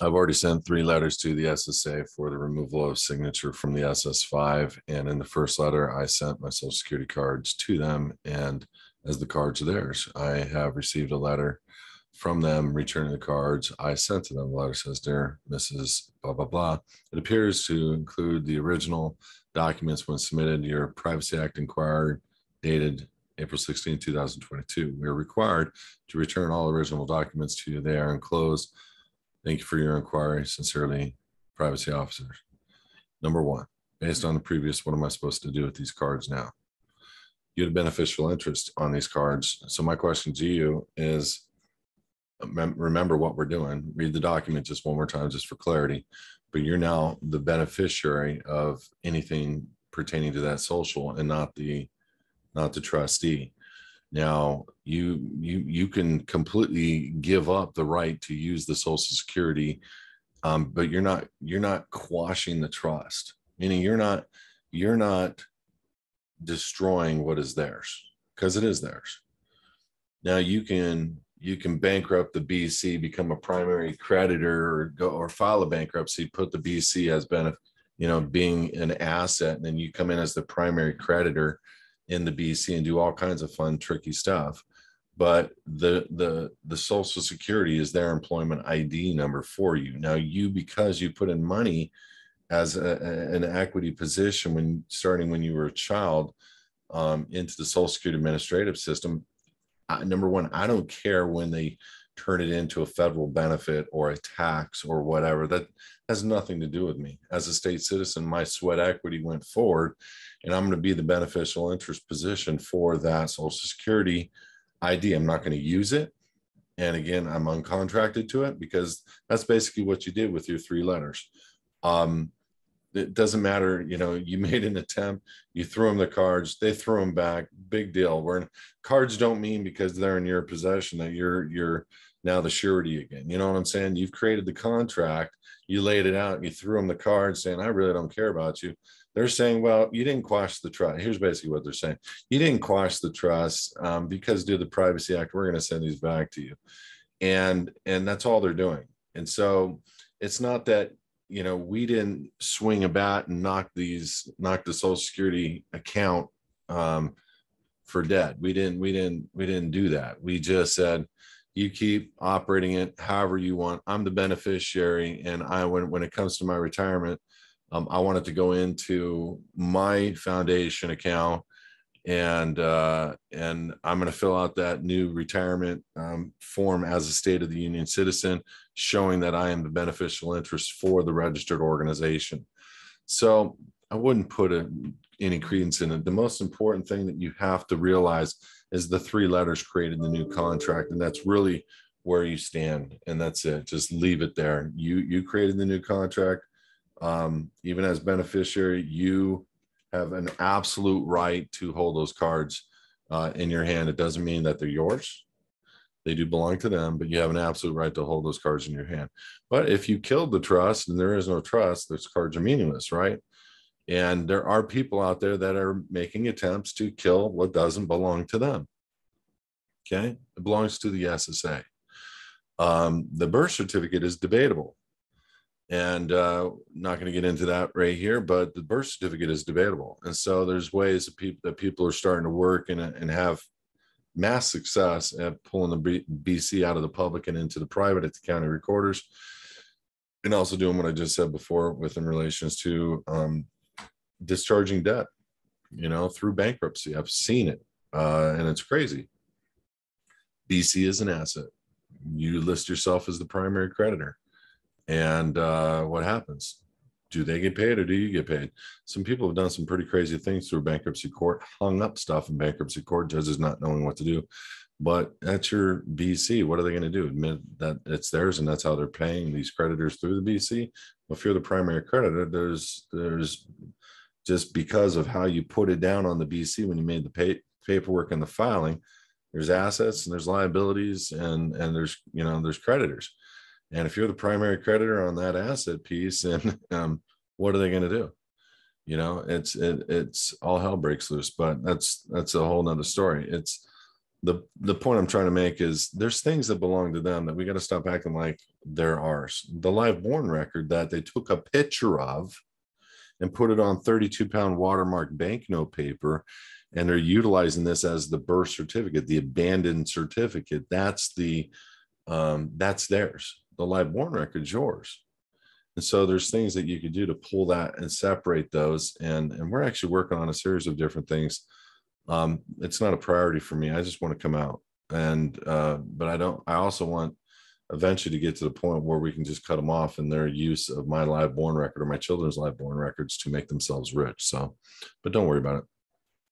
I've already sent three letters to the SSA for the removal of signature from the SS5. And in the first letter, I sent my social security cards to them and as the cards are theirs. I have received a letter from them returning the cards. I sent to them. The letter says, Dear Mrs. Blah, blah, blah. It appears to include the original documents when submitted, your Privacy Act inquiry dated April 16, 2022. We are required to return all original documents to you. They are enclosed Thank you for your inquiry. Sincerely, privacy officers. Number one, based on the previous, what am I supposed to do with these cards now? You had beneficial interest on these cards. So my question to you is, remember what we're doing. Read the document just one more time, just for clarity. But you're now the beneficiary of anything pertaining to that social and not the not the trustee. Now you you you can completely give up the right to use the Social Security, um, but you're not you're not quashing the trust. Meaning you're not you're not destroying what is theirs because it is theirs. Now you can you can bankrupt the BC, become a primary creditor, or go or file a bankruptcy, put the BC as benefit, you know, being an asset, and then you come in as the primary creditor in the BC and do all kinds of fun, tricky stuff. But the the the Social Security is their employment ID number for you. Now, you because you put in money as a, an equity position when starting when you were a child um, into the Social Security administrative system. I, number one, I don't care when they turn it into a federal benefit or a tax or whatever. That has nothing to do with me. As a state citizen, my sweat equity went forward, and I'm going to be the beneficial interest position for that Social Security ID. I'm not going to use it. And again, I'm uncontracted to it because that's basically what you did with your three letters. Um, it doesn't matter, you know, you made an attempt, you threw them the cards, they threw them back. Big deal. Where cards don't mean because they're in your possession that you're you're now the surety again. You know what I'm saying? You've created the contract, you laid it out, you threw them the cards saying, I really don't care about you. They're saying, well, you didn't quash the trust. Here's basically what they're saying. You didn't quash the trust um, because due to the Privacy Act, we're going to send these back to you. And and that's all they're doing. And so it's not that you know we didn't swing a bat and knock these knock the social security account um, for dead we didn't we didn't we didn't do that we just said you keep operating it however you want i'm the beneficiary and i when, when it comes to my retirement um, i wanted to go into my foundation account and uh, and I'm going to fill out that new retirement um, form as a State of the Union citizen, showing that I am the beneficial interest for the registered organization. So I wouldn't put a, any credence in it. The most important thing that you have to realize is the three letters created the new contract, and that's really where you stand, and that's it. Just leave it there. You you created the new contract. Um, even as beneficiary, you have an absolute right to hold those cards uh, in your hand. It doesn't mean that they're yours. They do belong to them, but you have an absolute right to hold those cards in your hand. But if you killed the trust and there is no trust, those cards are meaningless, right? And there are people out there that are making attempts to kill what doesn't belong to them. Okay, it belongs to the SSA. Um, the birth certificate is debatable and uh, not going to get into that right here but the birth certificate is debatable. And so there's ways that people that people are starting to work and, and have mass success at pulling the bc out of the public and into the private at the county recorders. And also doing what i just said before with in relations to um, discharging debt you know through bankruptcy. I've seen it uh, and it's crazy. Bc is an asset. You list yourself as the primary creditor and uh, what happens? Do they get paid or do you get paid? Some people have done some pretty crazy things through bankruptcy court, hung up stuff in bankruptcy court, judges not knowing what to do. But that's your BC. What are they going to do? Admit that it's theirs and that's how they're paying these creditors through the BC? Well, if you're the primary creditor, there's there's just because of how you put it down on the BC when you made the pay, paperwork and the filing, there's assets and there's liabilities and and there's you know there's creditors and if you're the primary creditor on that asset piece, and um, what are they going to do? You know, it's it, it's all hell breaks loose. But that's that's a whole nother story. It's the the point I'm trying to make is there's things that belong to them that we got to stop acting like they're ours. The live born record that they took a picture of and put it on 32 pound watermark banknote paper and they're utilizing this as the birth certificate the abandoned certificate that's the um, that's theirs the live born record's yours. And so there's things that you could do to pull that and separate those. And and we're actually working on a series of different things. Um, it's not a priority for me. I just want to come out. And uh, but i don't i also want eventually to get to the point where we can just cut them off in their use of my live born record or my children's live born records to make themselves rich. So, but don't worry about it.